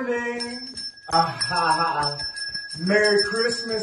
morning. Ah, ha, ha. Merry Christmas.